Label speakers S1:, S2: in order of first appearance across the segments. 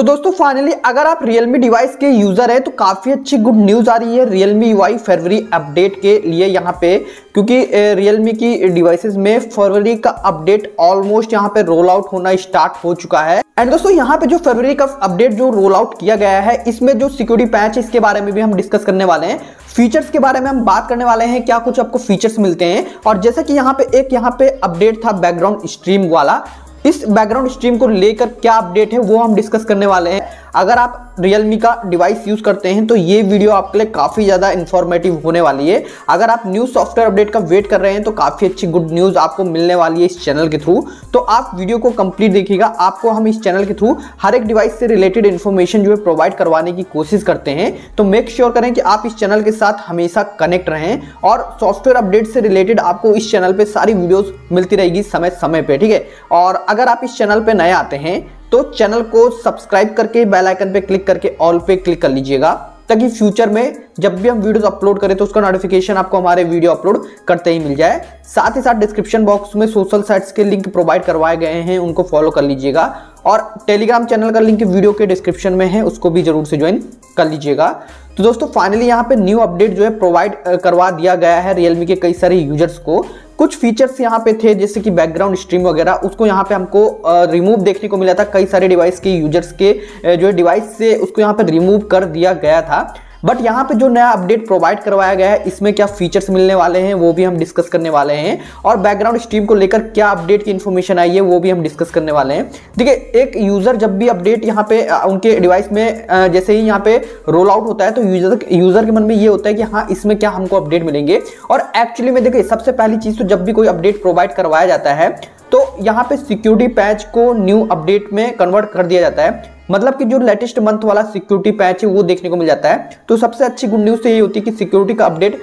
S1: तो दोस्तों फाइनली अगर आप Realme डिवाइस के यूज़र हैं तो काफ़ी अच्छी गुड न्यूज़ आ रही है Realme UI फरवरी अपडेट के लिए यहाँ पे, क्योंकि Realme की डिवाइसेस में फरवरी का अपडेट ऑलमोस्ट यहाँ पे रोल आउट होना स्टार्ट हो चुका है। एंड दोस्तों, यहाँ पे जो फरवरी का अपडेट जो रोल आउट किया गया है, इसमें जो सिक्योरिटी पैच इसके बारे में भी हम डिस्कस करने वाले हैं। फीचर्स के बारे में हम बात करने वाले हैं, क्या कुछ आपको फीचर्स मिलते हैं। और जैसे कि यहाँ पे एक यहाँ पे अपडेट था बैकग्राउंड स्ट्रीम वाला इस बैकग्राउंड स्ट्रीम को लेकर क्या अपडेट है, वो हम डिस्कस करने वाले हैं। अगर आप रियलमी का डिवाइस यूज़ करते हैं तो ये वीडियो आपके लिए काफ़ी ज़्यादा इंफॉर्मेटिव होने वाली है। अगर आप न्यू सॉफ्टवेयर अपडेट का वेट कर रहे हैं तो काफ़ी अच्छी गुड न्यूज़ आपको मिलने वाली है इस चैनल के थ्रू तो आप वीडियो को कंप्लीट देखिएगा। आपको हम इस चैनल के थ्रू हर एक डिवाइस से रिलेटेड इन्फॉर्मेशन जो है प्रोवाइड करवाने की कोशिश करते हैं। तो मेक श्योर sure करें कि आप इस चैनल के साथ हमेशा कनेक्ट रहें और सॉफ्टवेयर अपडेट से रिलेटेड आपको इस चैनल पर सारी वीडियोज़ मिलती रहेगी समय समय पर ठीक है? और अगर आप इस चैनल पर नए आते हैं तो चैनल को सब्सक्राइब करके बेल आइकन पे क्लिक करके ऑल पे क्लिक कर लीजिएगा, ताकि फ्यूचर में जब भी हम वीडियोस अपलोड करें तो उसका नोटिफिकेशन आपको हमारे वीडियो अपलोड करते ही मिल जाए। साथ ही साथ डिस्क्रिप्शन बॉक्स में सोशल साइट्स के लिंक प्रोवाइड करवाए गए हैं, उनको फॉलो कर लीजिएगा और टेलीग्राम चैनल का लिंक वीडियो के डिस्क्रिप्शन में है, उसको भी ज़रूर से ज्वाइन कर लीजिएगा। तो दोस्तों फाइनली यहाँ पे न्यू अपडेट जो है प्रोवाइड करवा दिया गया है रियलमी के कई सारे यूज़र्स को। कुछ फीचर्स यहाँ पे थे, जैसे कि बैकग्राउंड स्ट्रीम वगैरह, उसको यहाँ पे हमको रिमूव देखने को मिला था। कई सारे डिवाइस के यूज़र्स के जो डिवाइस से उसको यहाँ पे रिमूव कर दिया गया था। बट यहाँ पे जो नया अपडेट प्रोवाइड करवाया गया है, इसमें क्या फीचर्स मिलने वाले हैं, वो भी हम डिस्कस करने वाले हैं। और बैकग्राउंड स्ट्रीम को लेकर क्या अपडेट की इन्फॉर्मेशन आई है, वो भी हम डिस्कस करने वाले हैं। देखिए, एक यूज़र जब भी अपडेट यहाँ पे उनके डिवाइस में जैसे ही यहाँ पे रोल आउट होता है तो यूज़र यूज़र के मन में ये होता है कि हाँ इसमें क्या हमको अपडेट मिलेंगे। और एक्चुअली में देखिए, सबसे पहली चीज़ तो जब भी कोई अपडेट प्रोवाइड करवाया जाता है तो यहाँ पे सिक्योरिटी पैच को न्यू अपडेट में कन्वर्ट कर दिया जाता है। मतलब कि जो लेटेस्ट मंथ वाला सिक्योरिटी पैच है, वो देखने को मिल जाता है। तो सबसे अच्छी गुड न्यूज़ तो ये होती है कि सिक्योरिटी का अपडेट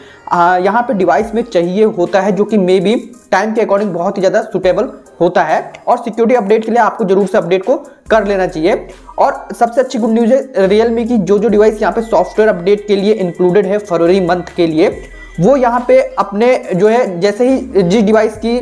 S1: यहाँ पे डिवाइस में चाहिए होता है, जो कि मे बी टाइम के अकॉर्डिंग बहुत ही ज़्यादा सुटेबल होता है। और सिक्योरिटी अपडेट के लिए आपको ज़रूर से अपडेट को कर लेना चाहिए। और सबसे अच्छी गुड न्यूज़ है रियलमी की जो जो डिवाइस यहाँ पे सॉफ्टवेयर अपडेट के लिए इंक्लूडेड है, फरवरी मंथ के लिए, वो यहाँ पे अपने जो है, जैसे ही जिस डिवाइस की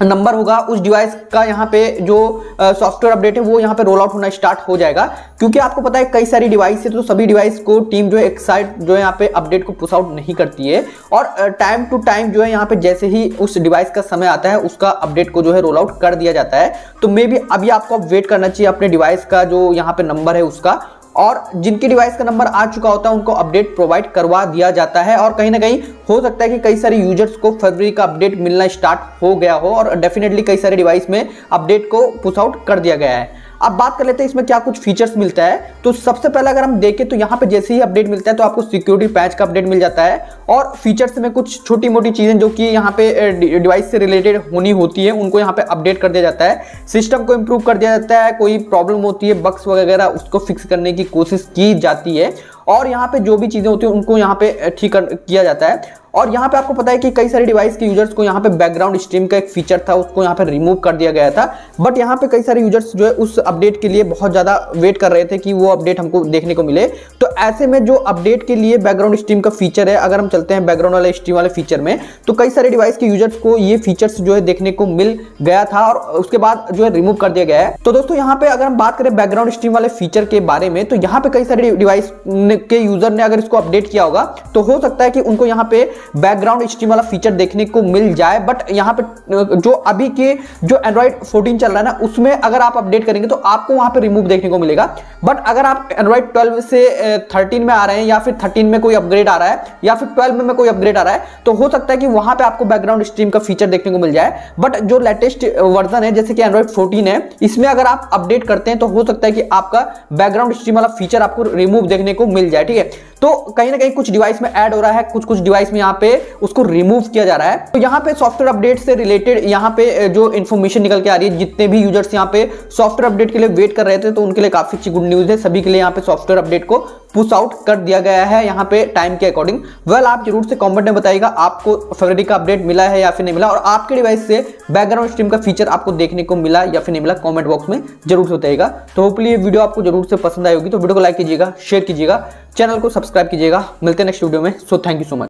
S1: नंबर होगा, उस डिवाइस का यहाँ पे जो सॉफ्टवेयर अपडेट है, वो यहाँ पे रोल आउट होना स्टार्ट हो जाएगा। क्योंकि आपको पता है, कई सारी डिवाइस है तो सभी डिवाइस को टीम जो है, एक साइड जो है, यहाँ पे अपडेट को पुश आउट नहीं करती है। और टाइम टू टाइम जो है, यहाँ पे जैसे ही उस डिवाइस का समय आता है, उसका अपडेट को जो है रोल आउट कर दिया जाता है। तो मे भी अभी आपको वेट करना चाहिए, अपने डिवाइस का जो यहाँ पे नंबर है, उसका। और जिनकी डिवाइस का नंबर आ चुका होता है, उनको अपडेट प्रोवाइड करवा दिया जाता है और कहीं ना कहीं हो सकता है कि कई सारे यूज़र्स को फरवरी का अपडेट मिलना स्टार्ट हो गया हो और डेफिनेटली कई सारे डिवाइस में अपडेट को पुश आउट कर दिया गया है। अब बात कर लेते हैं, इसमें क्या कुछ फीचर्स मिलता है? तो सबसे पहले अगर हम देखें तो यहाँ पे जैसे ही अपडेट मिलता है तो आपको सिक्योरिटी पैच का अपडेट मिल जाता है। और फीचर्स में कुछ छोटी मोटी चीज़ें जो कि यहाँ पे डिवाइस से रिलेटेड होनी होती है, उनको यहाँ पे अपडेट कर दिया जाता है। सिस्टम को इम्प्रूव कर दिया जाता है, कोई प्रॉब्लम होती है बक्स वगैरह, उसको फिक्स करने की कोशिश की जाती है। और यहाँ पे जो भी चीज़ें होती हैं, उनको यहाँ पे ठीक किया जाता है। और यहाँ पे आपको पता है कि कई सारे डिवाइस के यूज़र्स को यहाँ पे बैकग्राउंड स्ट्रीम का एक फीचर था, उसको यहाँ पे रिमूव कर दिया गया था। बट यहाँ पे कई सारे यूज़र्स जो है, उस अपडेट के लिए बहुत ज़्यादा वेट कर रहे थे कि वो अपडेट हमको देखने को मिले। तो ऐसे में जो अपडेट के लिए बैकग्राउंड स्ट्रीम का फीचर है, अगर हम चलते हैं बैकग्राउंड वाले स्ट्रीम वाले फीचर में तो कई सारे डिवाइस के यूज़र्स को ये फीचर्स जो है देखने को मिल गया था और उसके बाद जो है रिमूव कर दिया गया है। तो दोस्तों, यहाँ पे अगर हम बात करें बैकग्राउंड स्ट्रीम वाले फीचर के बारे में तो यहाँ पे कई सारे डिवाइस के यूज़र ने अगर इसको अपडेट किया होगा तो हो सकता है कि उनको यहाँ पे बैकग्राउंड स्ट्रीम वाला फीचर देखने को मिल जाए बट यहाँ पे जो अभी के, जो एंड्रॉइड 14 चल रहा है ना, उसमें अगर आप अपडेट करेंगे तो आपको वहाँ पे रिमूव देखने को मिलेगा। बट अगर आप एंड्रॉइड 12 से 13 में आ रहे हैं, या फिर 13 में कोई अपग्रेड आ रहा है, या फिर 12 में कोई अपग्रेड आ रहा है तो हो सकता है कि वहाँ पे आपको बैकग्राउंड स्ट्रीम का फीचर देखने को मिल जाए। बट जो लेटेस्ट वर्जन है, जैसे कि एंड्रॉइड फोर्टीन है, इसमें अगर आप अपडेट करते हैं तो हो सकता है कि आपका बैकग्राउंड स्ट्रीम वाला फीचर आपको रिमूव देखने को मिल जाए ठीक है? तो कहीं ना कहीं कुछ डिवाइस में ऐड हो रहा है कुछ कुछ डिवाइस में यहाँ पे उसको रिमूव किया जा रहा है। तो यहाँ पे सॉफ्टवेयर अपडेट से रिलेटेड यहाँ पे जो इन्फॉर्मेशन निकल के आ रही है, जितने भी यूज़र्स यहाँ पे सॉफ्टवेयर अपडेट के लिए वेट कर रहे थे तो उनके लिए काफ़ी अच्छी गुड न्यूज़ है। सभी के लिए यहाँ पे सॉफ्टवेयर अपडेट को पुश आउट कर दिया गया है यहाँ पे टाइम के अकॉर्डिंग वेल आप ज़रूर से कमेंट में बताइएगा, आपको फरवरी का अपडेट मिला है या फिर नहीं मिला, और आपके डिवाइस से बैकग्राउंड स्ट्रीम का फीचर आपको देखने को मिला या फिर नहीं मिला कमेंट बॉक्स में ज़रूर से बताइएगा। तो होपली ये वीडियो आपको ज़रूर से पसंद आई होगी तो वीडियो को लाइक कीजिएगा शेयर कीजिएगा। चैनल को सब्सक्राइब कीजिएगा। मिलते हैं नेक्स्ट वीडियो में। So thank you so much